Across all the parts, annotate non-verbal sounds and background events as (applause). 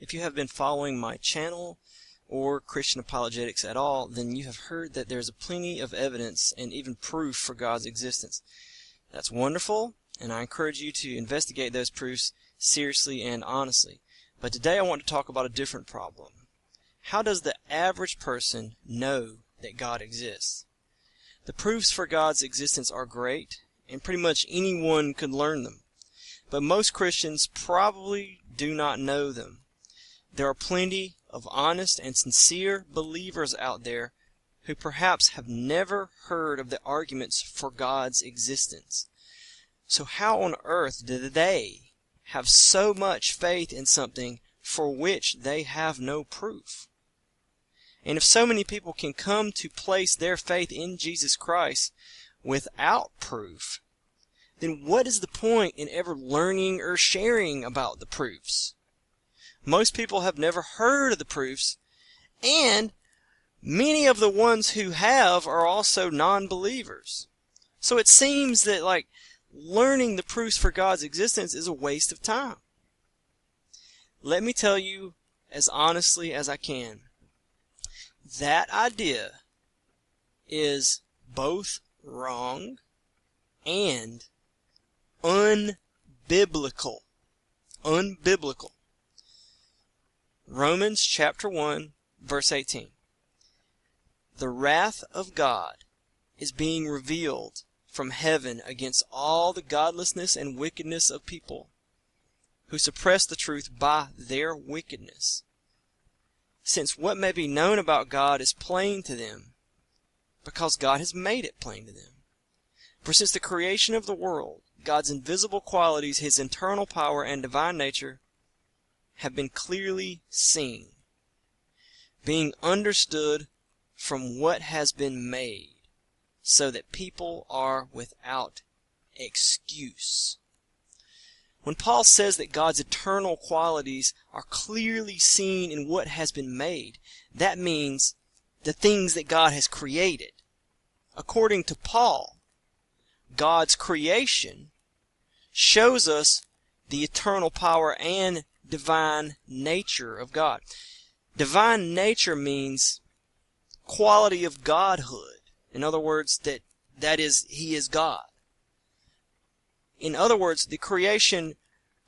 If you have been following my channel or Christian apologetics at all, then you have heard that there's plenty of evidence and even proof for God's existence. That's wonderful, and I encourage you to investigate those proofs seriously and honestly. But today I want to talk about a different problem. How does the average person know that God exists? The proofs for God's existence are great, and pretty much anyone could learn them. But most Christians probably do not know them. There are plenty of honest and sincere believers out there who perhaps have never heard of the arguments for God's existence. So how on earth do they have so much faith in something for which they have no proof? And if so many people can come to place their faith in Jesus Christ without proof, then what is the point in ever learning or sharing about the proofs? Most people have never heard of the proofs, and many of the ones who have are also non-believers. So it seems that like learning the proofs for God's existence is a waste of time. Let me tell you as honestly as I can. That idea is both wrong and unbiblical. Unbiblical. Romans chapter 1 verse 18. The wrath of God is being revealed from heaven against all the godlessness and wickedness of people who suppress the truth by their wickedness. Since what may be known about God is plain to them, because God has made it plain to them. For since the creation of the world, God's invisible qualities, His internal power and divine nature, have been clearly seen, being understood from what has been made, so that people are without excuse. When Paul says that God's eternal qualities are clearly seen in what has been made, that means the things that God has created. According to Paul, God's creation shows us the eternal power and divine nature of God. Divine nature means quality of godhood. In other words, that that is he is God. In other words, the creation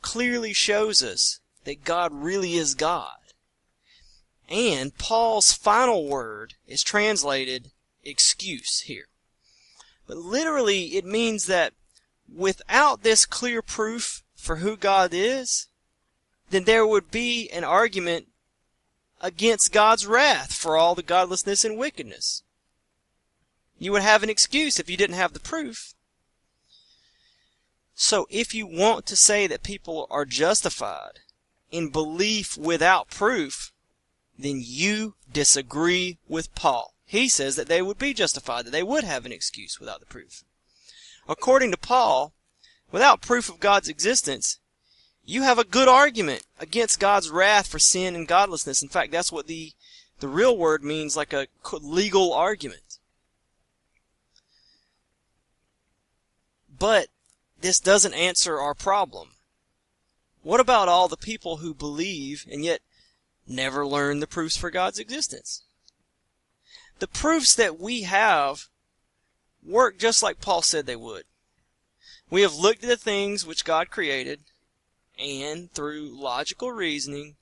clearly shows us that God really is God. And Paul's final word is translated excuse here. But literally it means that without this clear proof for who God is, then there would be an argument against God's wrath for all the godlessness and wickedness. You would have an excuse if you didn't have the proof. So if you want to say that people are justified in belief without proof, then you disagree with Paul. He says that they would be justified, that they would have an excuse without the proof. According to Paul, without proof of God's existence, you have a good argument against God's wrath for sin and godlessness. In fact, that's what the, the real word means, like a legal argument. But this doesn't answer our problem. What about all the people who believe and yet never learn the proofs for God's existence? The proofs that we have work just like Paul said they would. We have looked at the things which God created, and through logical reasoning,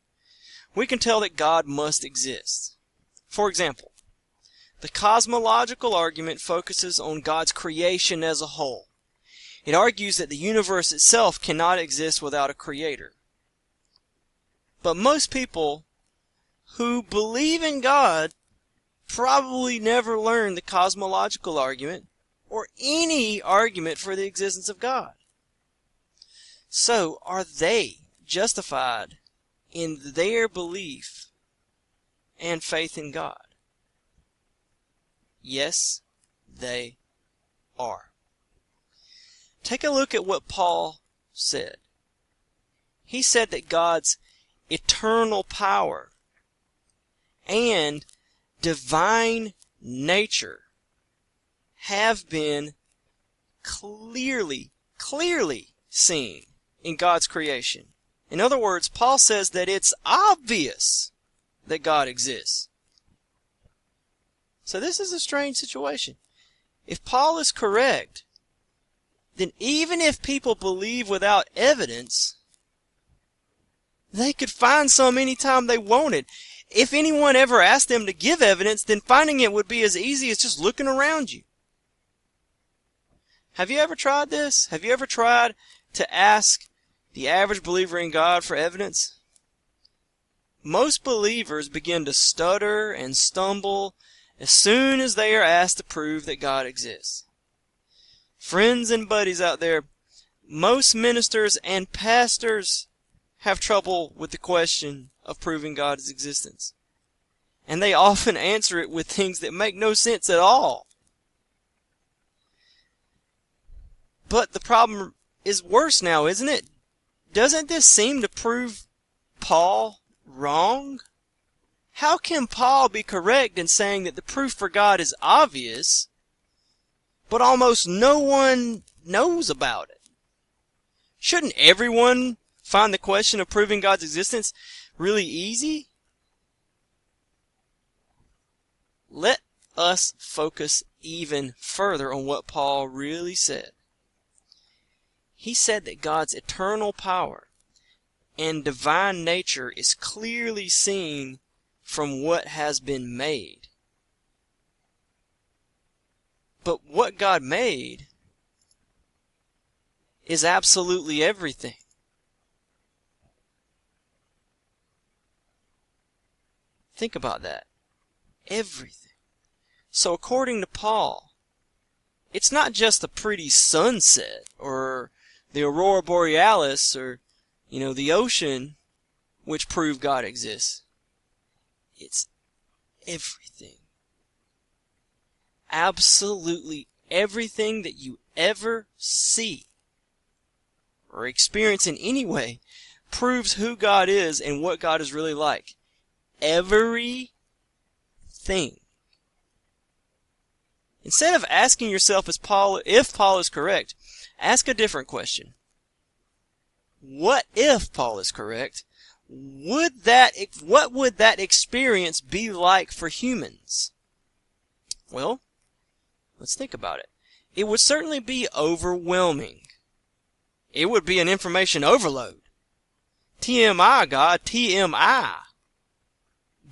we can tell that God must exist. For example, the cosmological argument focuses on God's creation as a whole. It argues that the universe itself cannot exist without a creator. But most people who believe in God probably never learned the cosmological argument or any argument for the existence of God. So, are they justified in their belief and faith in God? Yes, they are. Take a look at what Paul said. He said that God's eternal power and divine nature have been clearly, clearly seen in God's creation In other words, Paul says that it's obvious that God exists. So this is a strange situation. If Paul is correct, then even if people believe without evidence, they could find some anytime they wanted. If anyone ever asked them to give evidence, then finding it would be as easy as just looking around you. Have you ever tried this? Have you ever tried to ask the average believer in God for evidence? Most believers begin to stutter and stumble as soon as they are asked to prove that God exists. Friends and buddies out there, most ministers and pastors have trouble with the question of proving God's existence. And they often answer it with things that make no sense at all. But the problem is worse now, isn't it? Doesn't this seem to prove Paul wrong? How can Paul be correct in saying that the proof for God is obvious, but almost no one knows about it? Shouldn't everyone find the question of proving God's existence really easy? Let us focus even further on what Paul really said. He said that God's eternal power and divine nature is clearly seen from what has been made. But what God made is absolutely everything. Think about that. Everything. So according to Paul, it's not just a pretty sunset or the aurora borealis or, you know, the ocean which prove God exists. It's everything. Absolutely everything that you ever see or experience in any way proves who God is and what God is really like everything. Instead of asking yourself Paul, if Paul is correct, ask a different question. What if Paul is correct? Would that, what would that experience be like for humans? Well, let's think about it. It would certainly be overwhelming. It would be an information overload. TMI, God, TMI.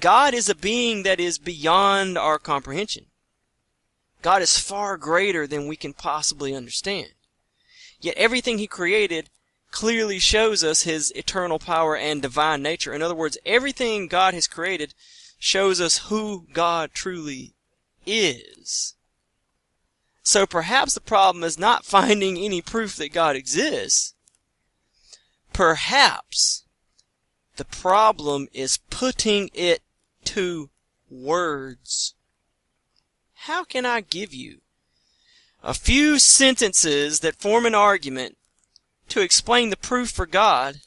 God is a being that is beyond our comprehension. God is far greater than we can possibly understand. Yet everything He created clearly shows us His eternal power and divine nature. In other words, everything God has created shows us who God truly is. So perhaps the problem is not (laughs) finding any proof that God exists. Perhaps the problem is putting it to words. How can I give you a few sentences that form an argument to explain the proof for God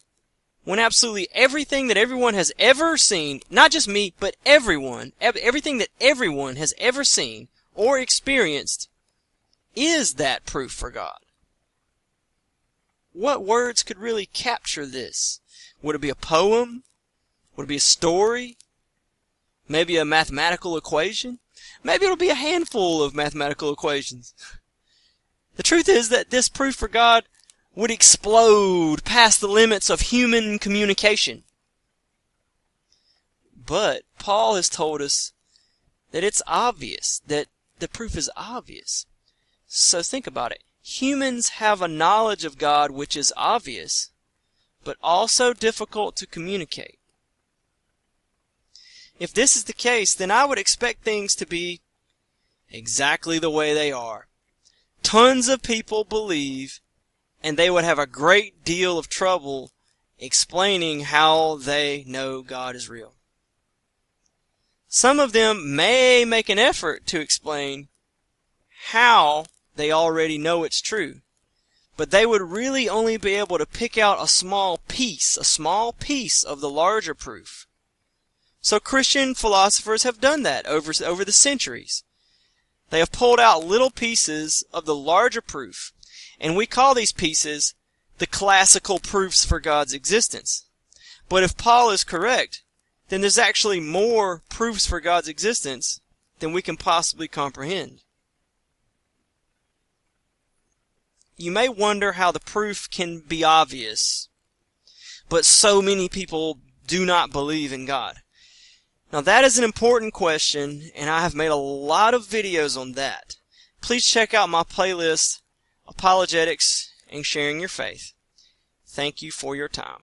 when absolutely everything that everyone has ever seen, not just me, but everyone, everything that everyone has ever seen or experienced is that proof for God? What words could really capture this? Would it be a poem? Would it be a story? Maybe a mathematical equation? Maybe it'll be a handful of mathematical equations. The truth is that this proof for God would explode past the limits of human communication. But Paul has told us that it's obvious, that the proof is obvious. So think about it. Humans have a knowledge of God which is obvious, but also difficult to communicate. If this is the case, then I would expect things to be exactly the way they are. Tons of people believe, and they would have a great deal of trouble explaining how they know God is real. Some of them may make an effort to explain how they already know it's true, but they would really only be able to pick out a small piece, a small piece of the larger proof. So Christian philosophers have done that over, over the centuries. They have pulled out little pieces of the larger proof, and we call these pieces the classical proofs for God's existence. But if Paul is correct, then there's actually more proofs for God's existence than we can possibly comprehend. You may wonder how the proof can be obvious, but so many people do not believe in God. Now that is an important question, and I have made a lot of videos on that. Please check out my playlist, Apologetics and Sharing Your Faith. Thank you for your time.